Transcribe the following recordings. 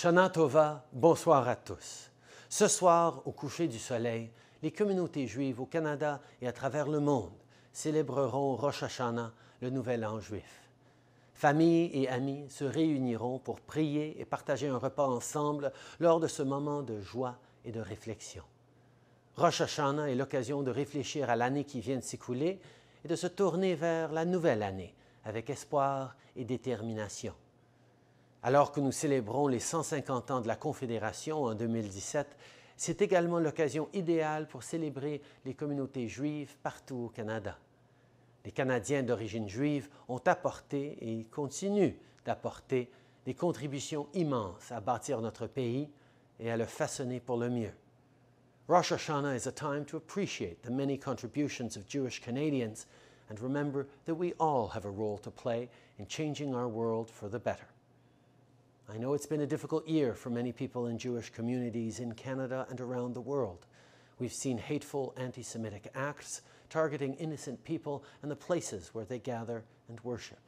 Shana Tova, bonsoir à tous. Ce soir, au coucher du soleil, les communautés juives au Canada et à travers le monde célébreront Rosh Hashanah, le nouvel an juif. Familles et amis se réuniront pour prier et partager un repas ensemble lors de ce moment de joie et de réflexion. Rosh Hashanah est l'occasion de réfléchir à l'année qui vient de s'écouler et de se tourner vers la nouvelle année avec espoir et détermination. Alors que nous célébrons les 150 ans de la Confédération en 2017, c'est également l'occasion idéale pour célébrer les communautés juives partout au Canada. Les Canadiens d'origine juive ont apporté et continuent d'apporter des contributions immenses à bâtir notre pays et à le façonner pour le mieux. Rosh Hashanah is a time to appreciate the many contributions of Jewish Canadians and remember that we all have a role to play in changing our world for the better. I know it's been a difficult year for many people in Jewish communities in Canada and around the world. We've seen hateful anti Semitic acts targeting innocent people and the places where they gather and worship.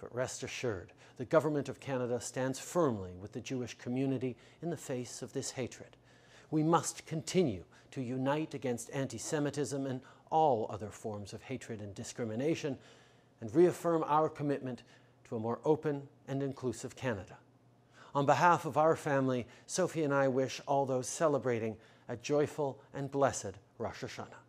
But rest assured, the Government of Canada stands firmly with the Jewish community in the face of this hatred. We must continue to unite against anti Semitism and all other forms of hatred and discrimination and reaffirm our commitment to a more open and inclusive Canada. On behalf of our family, Sophie and I wish all those celebrating a joyful and blessed Rosh Hashanah.